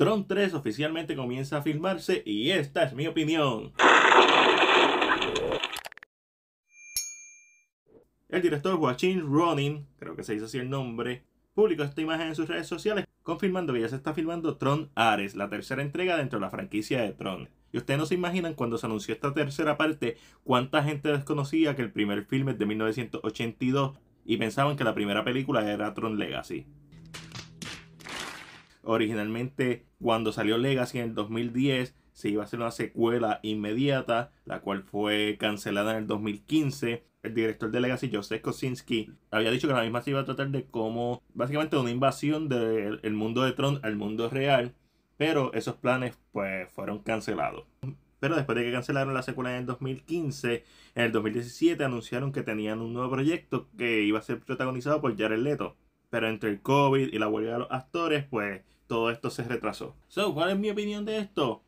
Tron 3 oficialmente comienza a filmarse y esta es mi opinión. El director Joaquin Ronin, creo que se hizo así el nombre, publicó esta imagen en sus redes sociales confirmando que ya se está filmando Tron Ares, la tercera entrega dentro de la franquicia de Tron. Y ustedes no se imaginan cuando se anunció esta tercera parte cuánta gente desconocía que el primer film es de 1982 y pensaban que la primera película era Tron Legacy. Originalmente, cuando salió Legacy en el 2010, se iba a hacer una secuela inmediata, la cual fue cancelada en el 2015. El director de Legacy, Joseph Kosinski, había dicho que la misma se iba a tratar de como básicamente una invasión del mundo de Tron al mundo real, pero esos planes pues fueron cancelados. Pero después de que cancelaron la secuela en el 2015, en el 2017 anunciaron que tenían un nuevo proyecto que iba a ser protagonizado por Jared Leto. Pero entre el COVID y la huelga de los actores, pues todo esto se retrasó. So, ¿cuál es mi opinión de esto?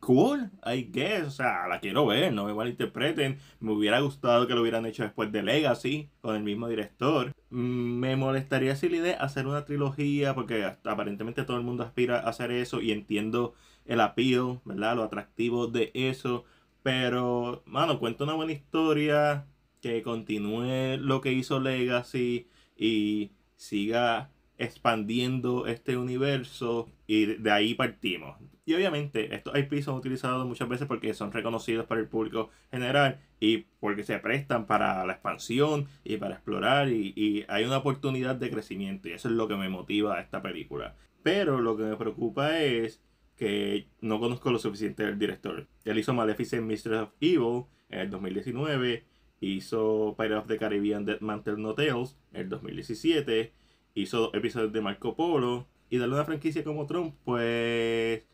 cool, I guess. O sea, la quiero ver, no me malinterpreten. Me hubiera gustado que lo hubieran hecho después de Legacy, con el mismo director. Mm, me molestaría si la idea hacer una trilogía, porque aparentemente todo el mundo aspira a hacer eso y entiendo el appeal, ¿verdad? Lo atractivo de eso. Pero, mano, cuenta una buena historia, que continúe lo que hizo Legacy y siga expandiendo este universo y de ahí partimos. Y obviamente estos IP son utilizados muchas veces porque son reconocidos para el público general y porque se prestan para la expansión y para explorar y, hay una oportunidad de crecimiento y eso es lo que me motiva a esta película. Pero lo que me preocupa es que no conozco lo suficiente del director. Él hizo Maleficent Mistress of Evil en el 2019, hizo Pirates of the Caribbean Dead Mantle No Tales en el 2017 hizo episodios de Marco Polo y darle una franquicia como Trump, pues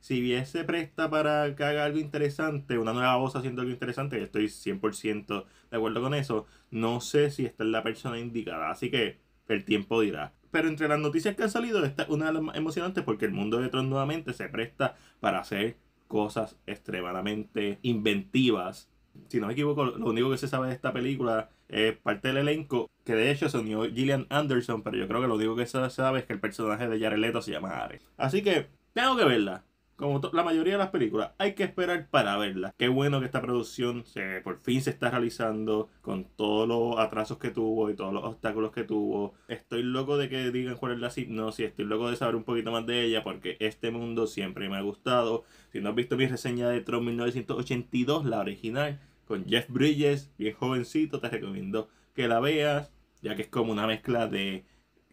si bien se presta para que haga algo interesante, una nueva voz haciendo algo interesante, estoy 100% de acuerdo con eso, no sé si esta es la persona indicada, así que el tiempo dirá. Pero entre las noticias que han salido, esta es una de las más emocionantes porque el mundo de Tron nuevamente se presta para hacer cosas extremadamente inventivas. Si no me equivoco, lo único que se sabe de esta película es parte del elenco que de hecho se unió Gillian Anderson, pero yo creo que lo único que se sabe es que el personaje de Jared Leto se llama Ares. Así que tengo que verla. Como la mayoría de las películas, hay que esperar para verla. Qué bueno que esta producción se, por fin se está realizando con todos los atrasos que tuvo y todos los obstáculos que tuvo. Estoy loco de que digan cuál es la hipnosis, estoy loco de saber un poquito más de ella porque este mundo siempre me ha gustado. Si no has visto mi reseña de Tron 1982, la original, con Jeff Bridges, bien jovencito, te recomiendo que la veas, ya que es como una mezcla de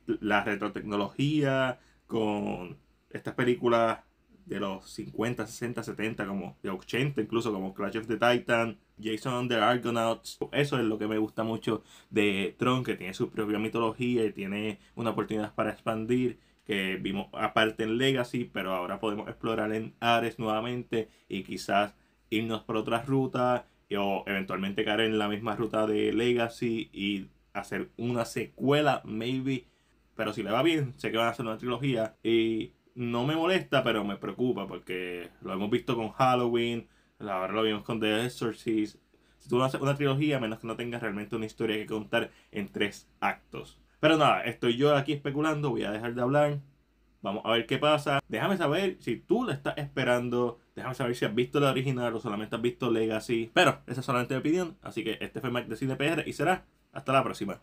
la retrotecnología con estas películas de los 50, 60, 70, como de 80, incluso como Clash of the Titan, Jason and the Argonauts. Eso es lo que me gusta mucho de Tron, que tiene su propia mitología y tiene una oportunidad para expandir que vimos aparte en Legacy, pero ahora podemos explorar en Ares nuevamente y quizás irnos por otras rutas o eventualmente caer en la misma ruta de Legacy y hacer una secuela, maybe. Pero si le va bien, sé que van a hacer una trilogía y no me molesta, pero me preocupa porque lo hemos visto con Halloween, ahora lo vimos con The Exorcist. Si tú no haces una trilogía, menos que no tengas realmente una historia que contar en tres actos. Pero nada, estoy yo aquí especulando, voy a dejar de hablar. Vamos a ver qué pasa. Déjame saber si tú la estás esperando. Déjame saber si has visto la original o solamente has visto Legacy. Pero esa es solamente mi opinión. Así que este fue Mike de Cine PR y será hasta la próxima.